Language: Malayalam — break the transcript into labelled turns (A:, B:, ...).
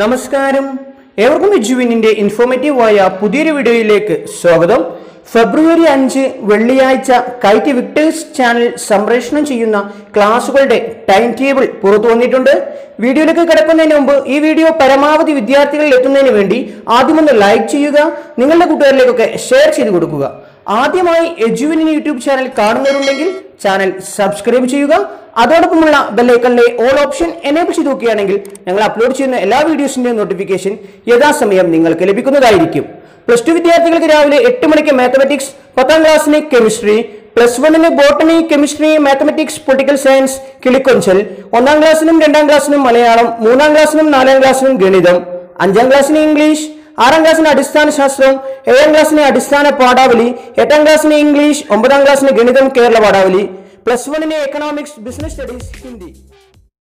A: നമസ്കാരം. ഏവർക്കും എജുവിനിന്റെ ഇൻഫോർമേറ്റീവായ പുതിയൊരു വീഡിയോയിലേക്ക് സ്വാഗതം. ഫെബ്രുവരി അഞ്ച് വെള്ളിയാഴ്ച കൈറ്റ് വിക്ടേഴ്സ് ചാനൽ സംപ്രേഷണം ചെയ്യുന്ന ക്ലാസുകളുടെ ടൈം ടേബിൾ പുറത്തു വന്നിട്ടുണ്ട്. വീഡിയോയിലേക്ക് കിടക്കുന്നതിന് മുമ്പ് ഈ വീഡിയോ പരമാവധി വിദ്യാർത്ഥികളിൽ എത്തുന്നതിന് വേണ്ടി ആദ്യമൊന്ന് ലൈക്ക് ചെയ്യുക നിങ്ങളുടെ കൂട്ടുകാരിലേക്കൊക്കെ ഷെയർ ചെയ്ത് കൊടുക്കുക. ആദ്യമായി എജുവിൻ യൂട്യൂബ് ചാനൽ കാണുന്നവരുണ്ടെങ്കിൽ ചാനൽ സബ്സ്ക്രൈബ് ചെയ്യുക അതോടൊപ്പമുള്ള ബെല്ലൈക്കണിലെ ഓൾ ഓപ്ഷൻ എനേബിൾ ചെയ്ത് നോക്കുകയാണെങ്കിൽ ഞങ്ങൾ അപ്ലോഡ് ചെയ്യുന്ന എല്ലാ വീഡിയോസിന്റെയും നോട്ടിഫിക്കേഷൻ യഥാസമയം നിങ്ങൾക്ക് ലഭിക്കുന്നതായിരിക്കും. പ്ലസ് ടു വിദ്യാർത്ഥികൾക്ക് രാവിലെ എട്ട് മണിക്ക് മാത്തമാറ്റിക്സ് പത്താം ക്ലാസ്സിന് കെമിസ്ട്രി പ്ലസ് വണ്ണിന് botany chemistry mathematics political science Kilikonchal ഒന്നാം ക്ലാസ്സിനും രണ്ടാം ക്ലാസ്സിനും മലയാളം മൂന്നാം ക്ലാസ്സിനും നാലാം ക്ലാസ്സിനും ഗണിതം അഞ്ചാം ക്ലാസ്സിന് ഇംഗ്ലീഷ് ആറാം ക്ലാസ്സിന് അടിസ്ഥാന ശാസ്ത്രം ഏഴാം ക്ലാസ്സിന് അടിസ്ഥാന പാഠാവലി എട്ടാം ക്ലാസ്സിന് ഇംഗ്ലീഷ് ഒമ്പതാം ക്ലാസ്സിന് ഗണിതം Kerala Padavali plus one in economics business studies Hindi